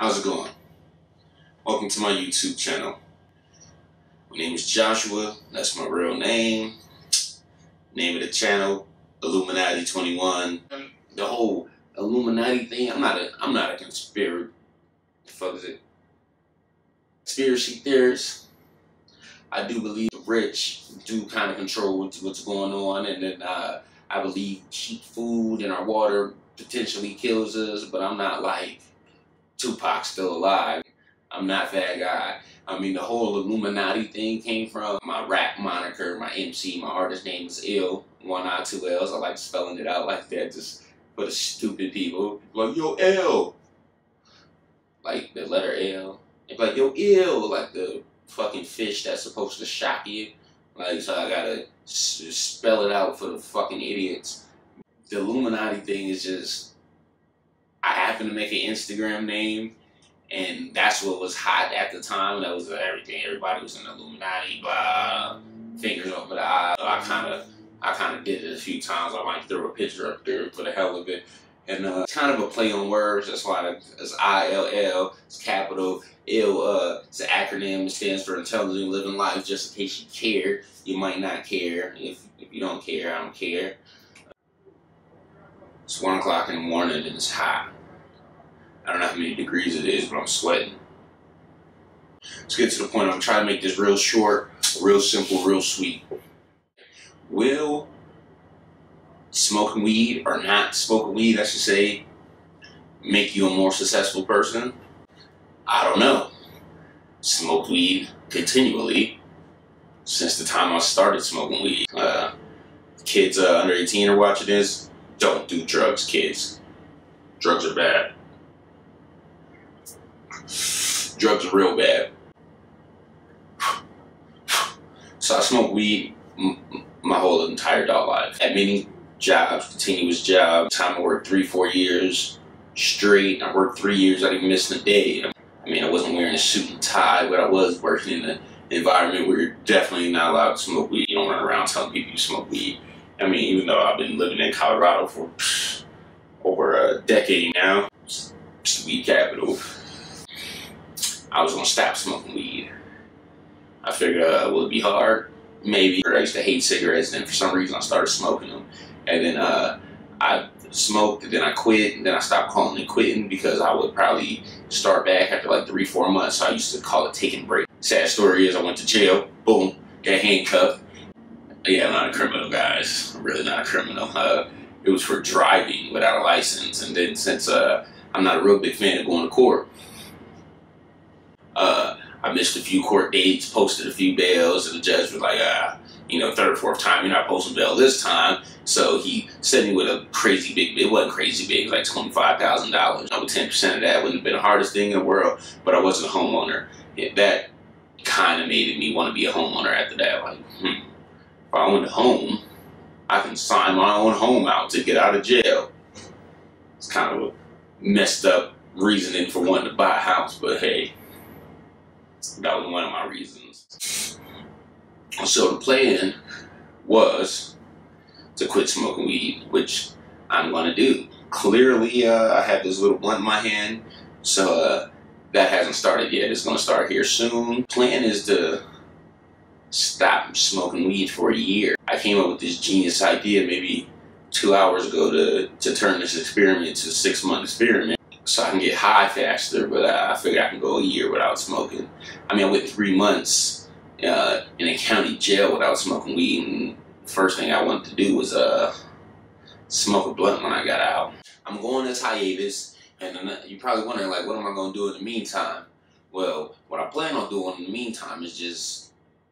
How's it going? Welcome to my YouTube channel. My name is Joshua. That's my real name. Name of the channel, Illuminati 21. The whole Illuminati thing, I'm not a I'm not a conspiracy the fuck is it? Conspiracy theorist. I do believe the rich do kind of control what's, what's going on and then uh, I believe cheap food and our water potentially kills us, but I'm not like Tupac still alive. I'm not that guy. I mean, the whole Illuminati thing came from my rap moniker, my MC, my artist name is Ill, one I, two L's. I like spelling it out like that just for the stupid people. Like, yo, L. Like the letter L. Like, yo, ill. Like the fucking fish that's supposed to shock you. Like, so I gotta spell it out for the fucking idiots. The Illuminati thing is just, I happen to make an Instagram name, and that's what was hot at the time. That was everything. Everybody was in Illuminati, blah, fingers over the eye. I kind of, I kind of did it a few times. I might throw a picture up there for the hell of it. And uh, it's kind of a play on words. That's why it's I-L-L. It's capital. Ill, uh, it's an acronym. It stands for Intelligent Living Life. Just in case you care, you might not care. If, if you don't care, I don't care. It's 1 o'clock in the morning and it's hot. I don't know how many degrees it is, but I'm sweating. Let's get to the point. I'm trying to make this real short, real simple, real sweet. Will smoking weed or not smoking weed, I should say, make you a more successful person? I don't know. Smoked weed continually since the time I started smoking weed. Uh, kids uh, under 18 are watching this, don't do drugs, kids. Drugs are bad. Drugs are real bad. So I smoked weed my whole entire adult life. At many jobs, continuous job. Time I worked three, four years straight. I worked three years, I didn't miss a day. I mean, I wasn't wearing a suit and tie, but I was working in an environment where you're definitely not allowed to smoke weed. You don't run around telling people you smoke weed. I mean, even though I've been living in Colorado for over a decade now, it's the weed capital, I was gonna stop smoking weed. I figured, uh, will it be hard? Maybe. I used to hate cigarettes, and for some reason I started smoking them. And then uh, I smoked, and then I quit, and then I stopped calling it quitting because I would probably start back after like three, four months. So I used to call it taking break. Sad story is I went to jail, boom, got handcuffed. Yeah, I'm not a criminal, guys. I'm really not a criminal. Uh, it was for driving without a license. And then since uh, I'm not a real big fan of going to court, uh, I missed a few court dates, posted a few bails, and the judge was like, ah, you know, third or fourth time, you're not posting bail this time. So he sent me with a crazy big, it wasn't crazy big, like $25,000. You know, 10% of that wouldn't have been the hardest thing in the world, but I wasn't a homeowner. That kind of made me want to be a homeowner after that. Like, if I owned a home, I can sign my own home out to get out of jail. It's kind of a messed up reasoning for wanting to buy a house, but hey, that was one of my reasons. So the plan was to quit smoking weed, which I'm gonna do. Clearly, uh, I have this little blunt in my hand, so uh, that hasn't started yet. It's gonna start here soon. Plan is to stop smoking weed for a year. I came up with this genius idea maybe two hours ago to, to turn this experiment to a six month experiment so I can get high faster, but I, I figured I can go a year without smoking. I mean, I went three months uh, in a county jail without smoking weed. And first thing I wanted to do was uh, smoke a blunt when I got out. I'm going to hiatus, and you're probably wondering, like, what am I going to do in the meantime? Well, what I plan on doing in the meantime is just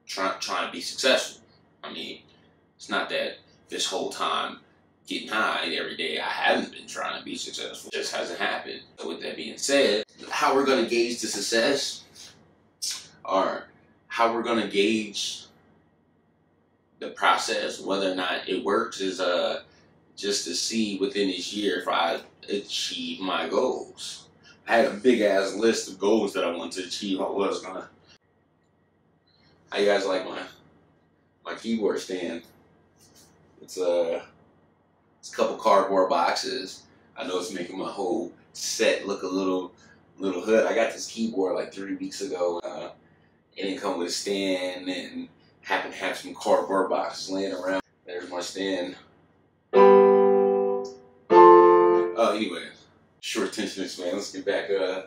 trying trying to be successful. I mean, it's not that this whole time getting high every day, I haven't been trying to be successful. It just hasn't happened. So with that being said, how we're going to gauge the success or how we're going to gauge the process, whether or not it works, is uh, just to see within this year if I achieve my goals. I had a big ass list of goals that I wanted to achieve. I was gonna. How you guys like my my keyboard stand? It's a uh, it's a couple cardboard boxes. I know it's making my whole set look a little little hood. I got this keyboard like three weeks ago. Uh, it didn't come with a stand and happened to have some cardboard boxes laying around. There's my stand. Oh, anyway, short attention span. Let's get back. Uh,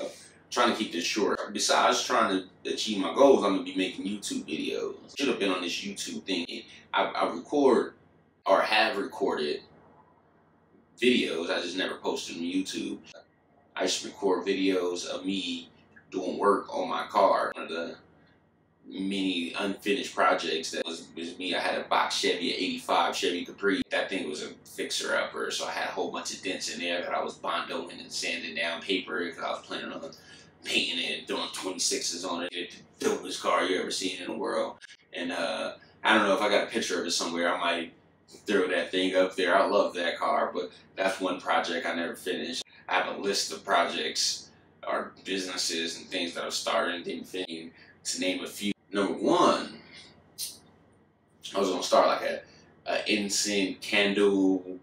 uh, trying to keep this short. Besides trying to achieve my goals, I'm gonna be making YouTube videos. Should have been on this YouTube thing. I, I record or have recorded videos. I just never posted them YouTube. I to record videos of me doing work on my car. One of the many unfinished projects that was, was me. I had a box Chevy, 85 Chevy Capri. That thing was a fixer-upper, so I had a whole bunch of dents in there that I was bondoing and sanding down paper because I was planning on painting it throwing 26s on it. It's the dopest car you ever seen in the world. And uh, I don't know if I got a picture of it somewhere. I might throw that thing up there. I love that car, but that's one project I never finished. I have a list of projects or businesses and things that I've started and didn't finish. To name a few. Number one, I was gonna start like a, a incense candle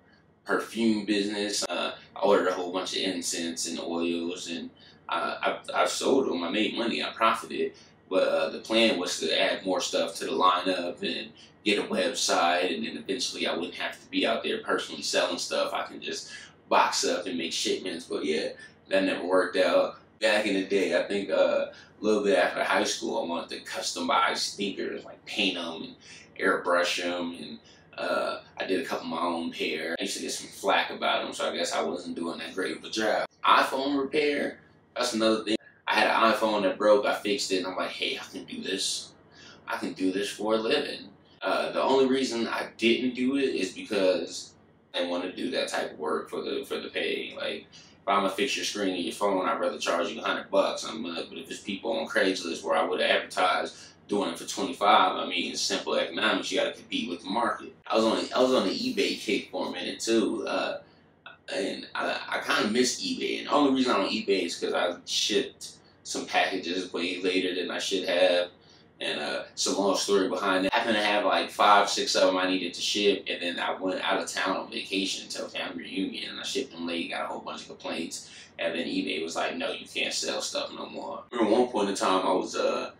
perfume business. Uh, I ordered a whole bunch of incense and oils, and uh, I've sold them. I made money. I profited. But uh, the plan was to add more stuff to the lineup and get a website, and then eventually I wouldn't have to be out there personally selling stuff. I can just box up and make shipments. But yeah, that never worked out. Back in the day, I think uh, a little bit after high school, I wanted to customize sneakers, like paint them and airbrush them, and uh, I did a couple of my own pair. I used to get some flack about them, so I guess I wasn't doing that great of a job. iPhone repair, that's another thing. I had an iPhone that broke, I fixed it, and I'm like, hey, I can do this. I can do this for a living. Uh, the only reason I didn't do it is because I want to do that type of work for the for the pay. Like if I'm gonna fix your screen of your phone, I'd rather charge you a hundred bucks. I'm but if it's people on Craigslist where I would have advertised doing it for 25, I mean, it's simple economics. You got to compete with the market. I was on I was on the eBay kick for a minute too, uh, and I, I kind of miss eBay. And the only reason I'm on eBay is because I shipped some packages way later than I should have. And uh, it's a long story behind it. I happened to have like five, six of them I needed to ship, and then I went out of town on vacation until family reunion, and I shipped them late, got a whole bunch of complaints, and then eBay was like, no, you can't sell stuff no more. At one point in time, I was uh,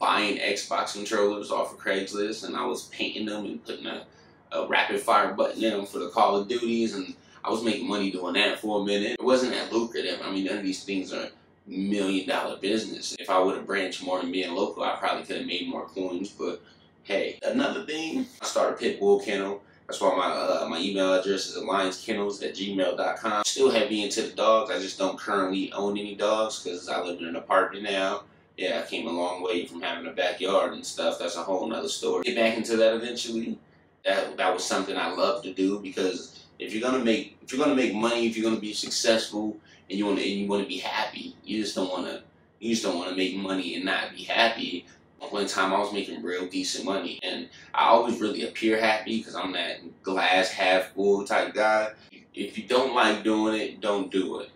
buying Xbox controllers off of Craigslist, and I was painting them and putting a, a rapid fire button in them for the Call of Duties, and I was making money doing that for a minute. It wasn't that lucrative. I mean, none of these things are million dollar business. If I would have branched more and being local, I probably could have made more coins. But hey, another thing, I started Pitbull Kennel. That's why my uh, my email address is alliancekennels at gmail.com. Still heavy into the dogs. I just don't currently own any dogs because I live in an apartment now. Yeah, I came a long way from having a backyard and stuff. That's a whole nother story. Get back into that eventually. That that was something I love to do because if you're gonna make if you're gonna make money, if you're gonna be successful, and you want to you want to be happy. You just don't want to. You just don't want to make money and not be happy. One time I was making real decent money, and I always really appear happy because I'm that glass half full type guy. If you don't like doing it, don't do it.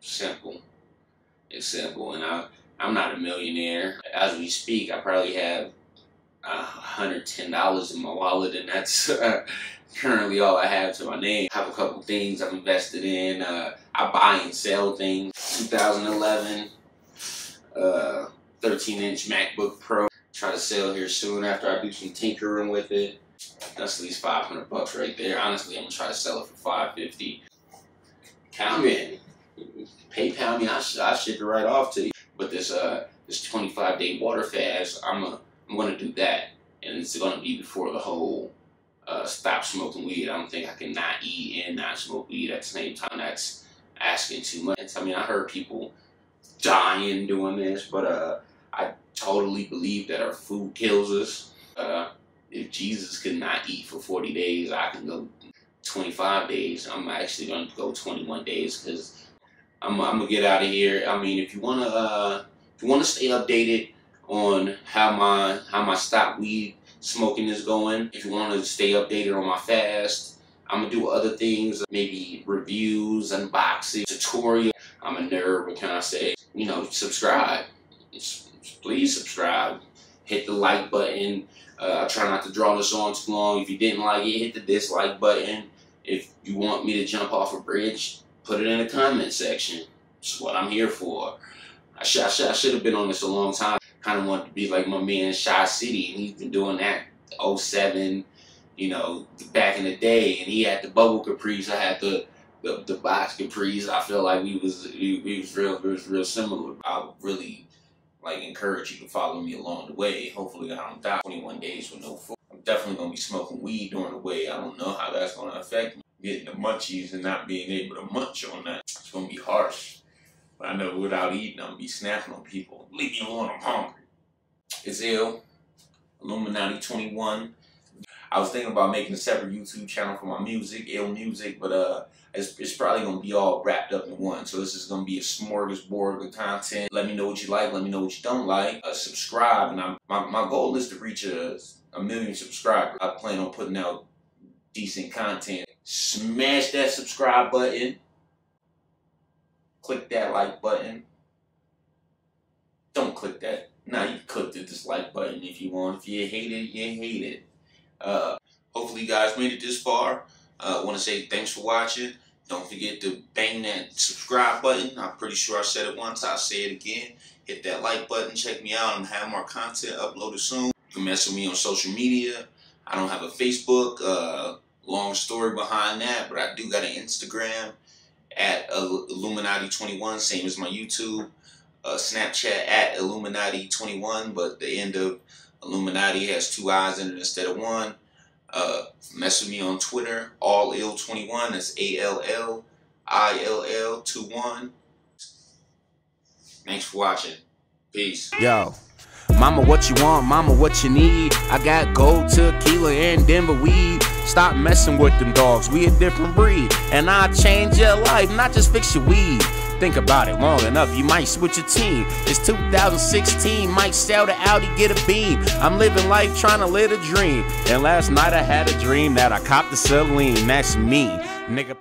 Simple. It's simple, and I I'm not a millionaire. As we speak, I probably have $110 in my wallet, and that's currently all I have to my name. I have a couple things I've invested in. Uh, I buy and sell things. 2011, uh, 13 inch MacBook Pro. Try to sell here soon after I do some tinkering with it. That's at least 500 bucks right there. Honestly, I'm gonna try to sell it for 550. Count me in. PayPal me, I, sh I ship it right off to you. But this uh this 25 day water fast, I'm a, I'm gonna do that, and it's gonna be before the whole uh, stop smoking weed. I don't think I can not eat and not smoke weed at the same time. That's asking too much. I mean, I heard people dying doing this, but uh, I totally believe that our food kills us. Uh, if Jesus could not eat for 40 days, I can go 25 days. I'm actually going to go 21 days because I'm, I'm gonna get out of here. I mean, if you wanna, uh, if you wanna stay updated on how my how my stop weed smoking is going. If you want to stay updated on my fast, I'm gonna do other things, maybe reviews, unboxing, tutorial. I'm a nerd, what can I say? You know, subscribe. Please subscribe. Hit the like button. Uh, I try not to draw this on too long. If you didn't like it, hit the dislike button. If you want me to jump off a bridge, put it in the comment section. It's what I'm here for. I should, I should, I should have been on this a long time. Kind of wanted to be like my man Chi City, and he's been doing that 07, you know, back in the day. And he had the bubble capris. I had the the, the box capris. I feel like we was we, we was real we was real similar. I really like encourage you to follow me along the way. Hopefully, I don't die 21 days with no food. I'm definitely gonna be smoking weed during the way. I don't know how that's gonna affect me. Getting the munchies and not being able to munch on that. It's gonna be harsh. But I know without eating, I'm gonna be snapping on people. Leave me alone, I'm hungry. It's ill. Illuminati 21. I was thinking about making a separate YouTube channel for my music, ill music, but uh, it's, it's probably gonna be all wrapped up in one. So this is gonna be a smorgasbord of content. Let me know what you like. Let me know what you don't like. Uh, subscribe, and I'm, my my goal is to reach a a million subscribers. I plan on putting out decent content. Smash that subscribe button. Click that like button. Don't click that. Now you click the dislike button if you want. If you hate it, you hate it. Uh, hopefully you guys made it this far. I uh, want to say thanks for watching. Don't forget to bang that subscribe button. I'm pretty sure I said it once. I'll say it again. Hit that like button. Check me out. I'm have more content uploaded soon. You can mess with me on social media. I don't have a Facebook. Uh, long story behind that, but I do got an Instagram at Illuminati21, same as my YouTube. Uh, Snapchat at Illuminati21, but the end of Illuminati has two eyes in it instead of one. Uh, mess with me on Twitter, all ill 21. That's A L L I L L 21. Thanks for watching. Peace. Yo. Mama, what you want? Mama, what you need? I got gold, tequila, and Denver weed. Stop messing with them dogs. We a different breed. And I'll change your life, not just fix your weed. Think about it long enough, you might switch your team. It's 2016, might sell the Audi, get a beam. I'm living life trying to live a dream. And last night I had a dream that I copped the Celine. That's me, nigga.